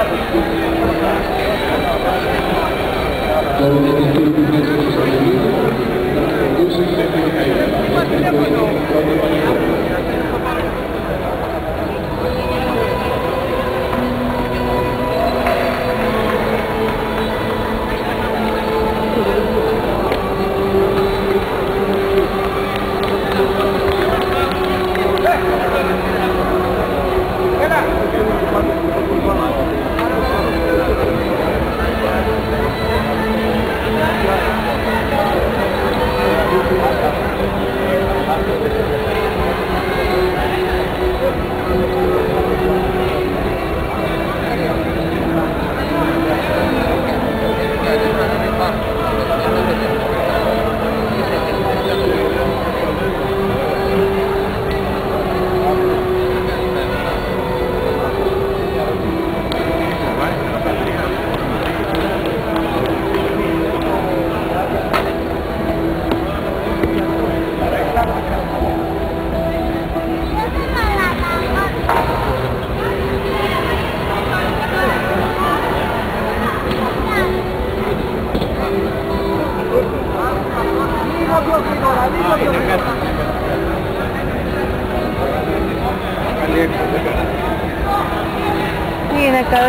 Gracias. Bien, acá,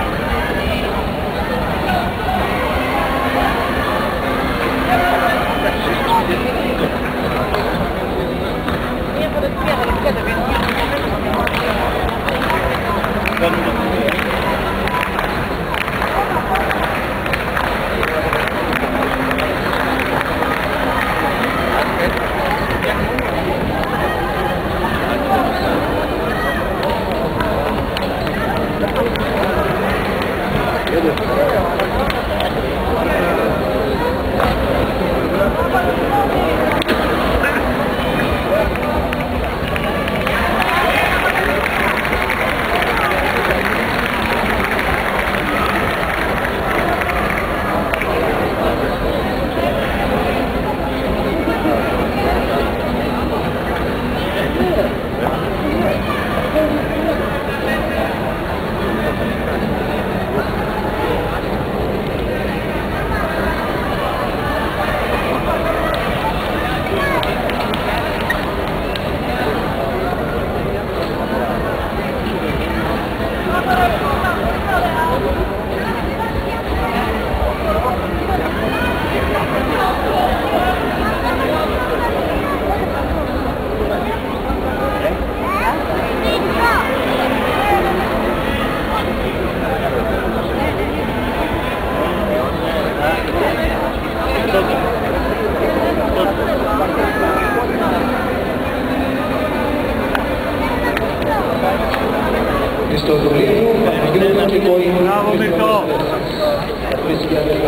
ya, ya.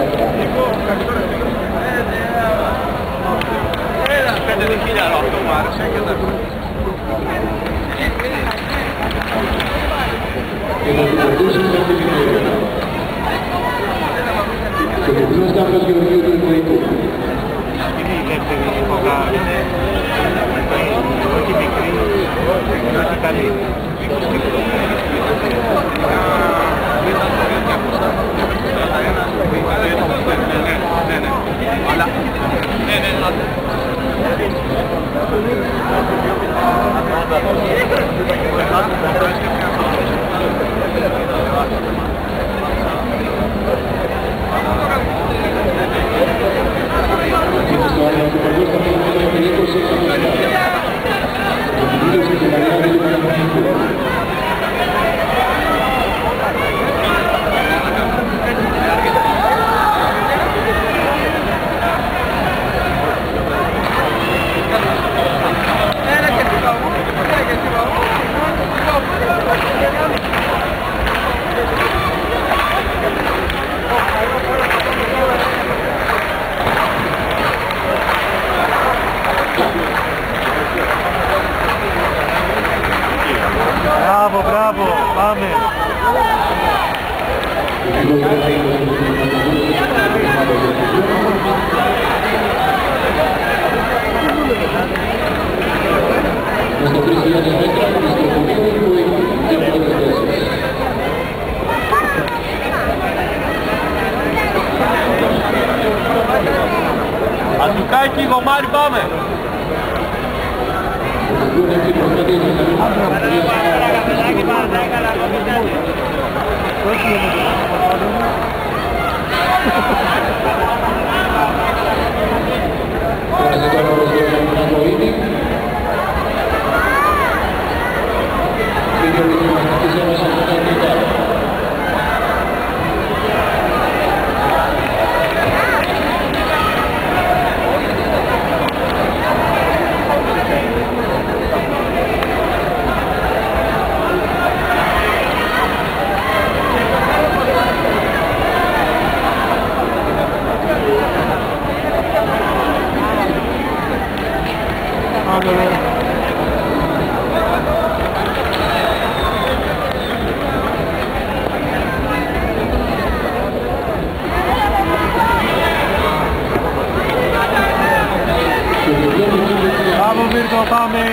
Gracias. Mamy!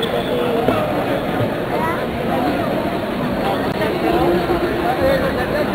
Gracias.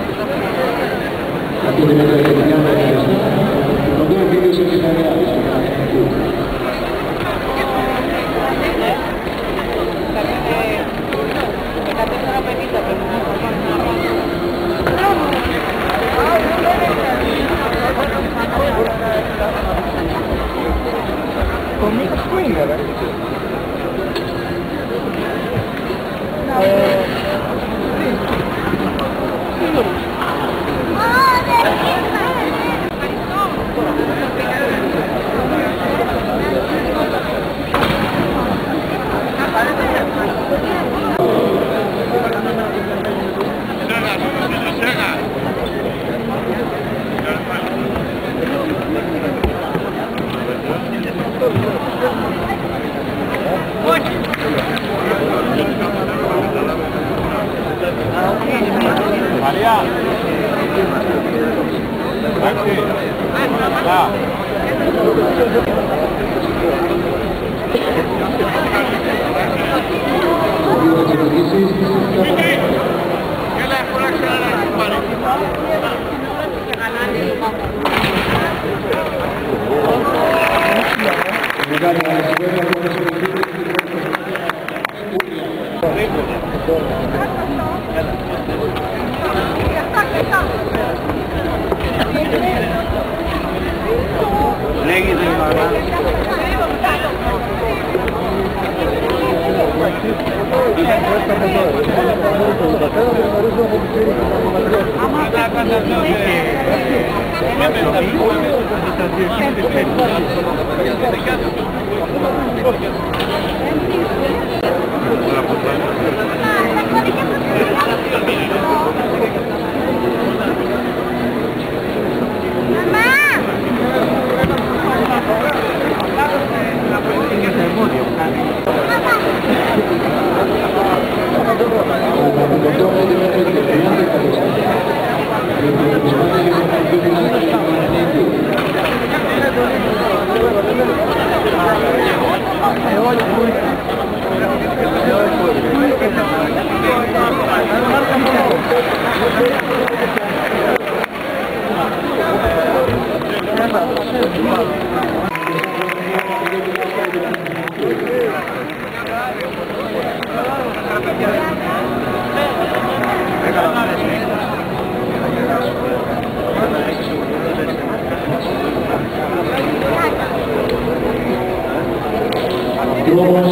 Εξυπανιάδης. Δρόμος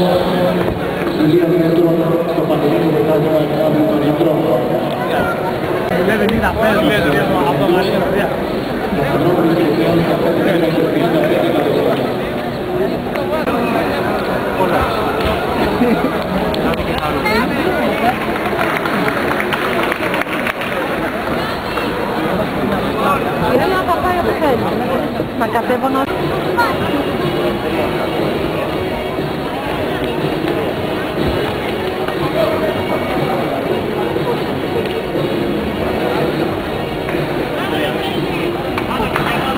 χιλίων μέτρων στο Πανελλήνιο Πρωτάθλημα Αυγάδου των Ιτρών. Ανθρώπινες τριχιών στα πέντε μέτρα στο 55 εκατοστά. Είναι να τα πάει από θέλει. Θα κατέβω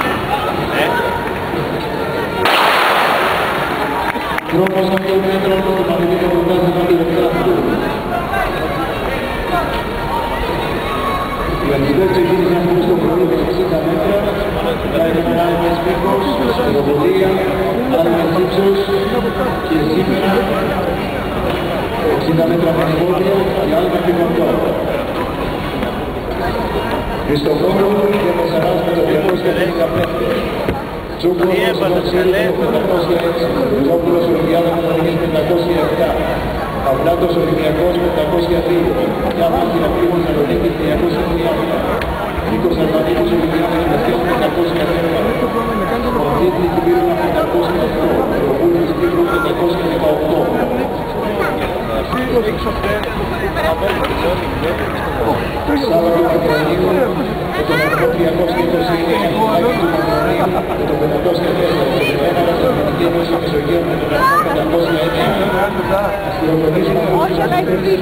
να... Δρόμος χιλίων μέτρων στο Πανελλήνιο Πρωτάθλημα Αυγάδου. Οι αθλητές ξεκίνησαν μόλις το πρωί με 60 μέτρα, μετά έγιναν άλλες μήκος, αεροπορία, άλλες ύψος και σήμερα 60 μέτρα πανεπόδιο και άλλα πηγοντό. Χριστοφόρου και Μεσαράς με το 255. Τσούκος με το Ξύλο με το 506. Ζόπουλος Ολυμπιάδα με το 507. Παυλάτος Ολυμπιακός με 502. Μια μάχηνα πλήρων Θεσσαλονίκη 330. Νίκος Αρμανίκος Σάββατο Πετρονίου με τον Εθνικό 329, Άκη του Μανδρονίου με τον 504, Εμένα στον Ελληνική Ένωση Μεσογείου με τον Εθνικό 509, αστυνομικονίσμα με τους ασυντές,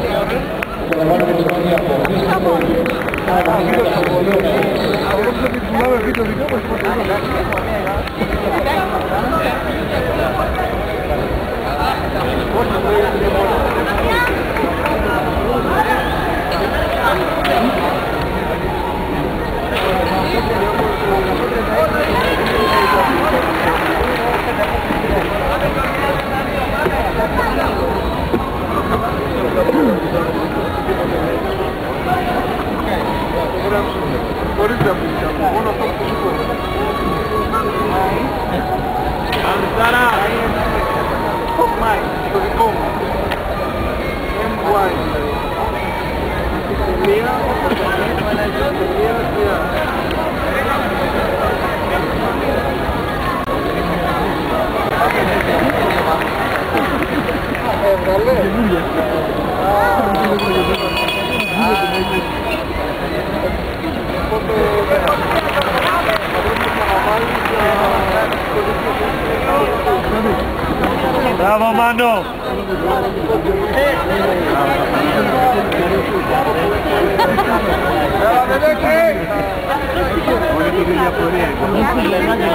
απολαμβάνω προσπάθεια από αυτές τις πόλεις, αγωνίζοντας σε σχολείο νέες. Μπράβο Não. Bravo Mando!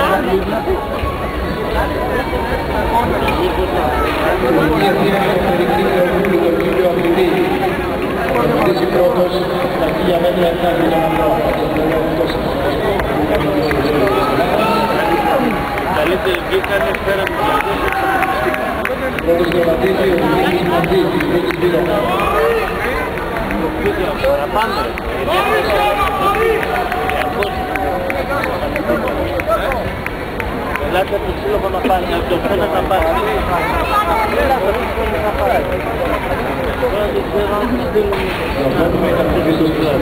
Bravo και ο Βούλου το κύριο Αγριτή. Θα κερδίσει πρώτος στα 1000 μέτρα 7 χιλιόμετρα. Καλύτερη βγήκανε πέρα από Πρώτος τερματίζει ο Δημήτρης Μαντής, πρώτης πήραμε. το παραπάνω. Ελάτε σύλλογο να πάρει αυτό, θέλω να πάρει. Έλα, θα πει πολύ να πάρει. Τώρα δεν ξέρω αν τους δίνουν. Να βγάλουμε ένα πίσω στο λαό.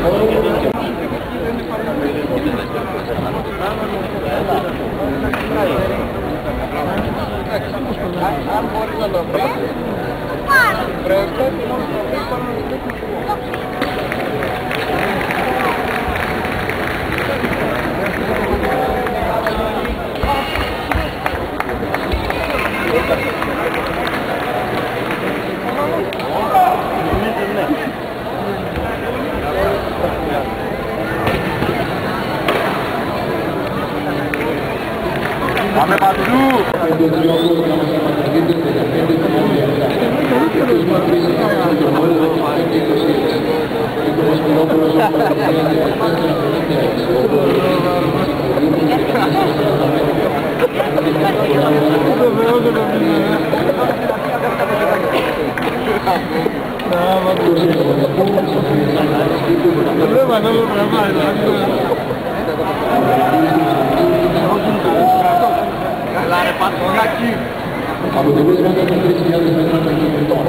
Αν μπορεί να το βρει, πρέπει να το βρει. Πάμε 4. Καλά ρε πατρονάκι! Αποτελέσματα των 3.000 μέτρων των κινητών.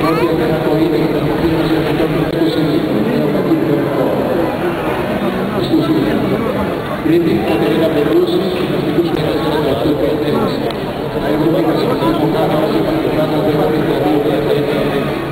Πρώτη δυνατό είναι η καθημερινή μας για το είναι ο πατήρ Στους Τρίτη, Κατερίνα Περούς, γυμναστικούς μηχανισμούς του αυτού του ατέλους. Έχουμε κλασική μονάδα μας είπαν το πράγμα δεν θα είναι δηλαδή θα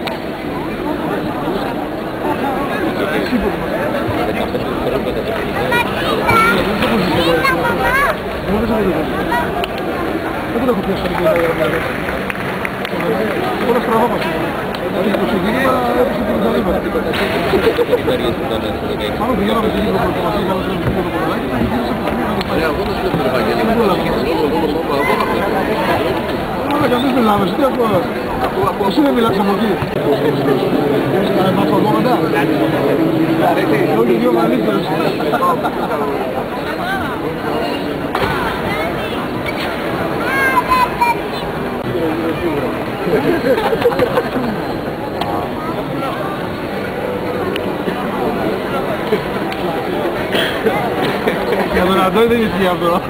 Είναι τον άλλο, Μανώλης Μουστάκιας, Κώστας Δρόσος και Θεοδός Σακάκη, στο επόμενο αγώνα. Τρεις πρώτες στο τρίτο, Γιάννης Γιάννης, Παπαδούλος, Σταύρος Γεωργίου. Όπως και στις τρεις πρώτες στο τρεις για τον Παναγιώτης, όπως εξαρτάται. Εσύ δεν μιλάς από εκεί. Κάνε μας από μετά. Όχι δύο καλύτερους. Για τον Αντώνη δεν ισχύει αυτό.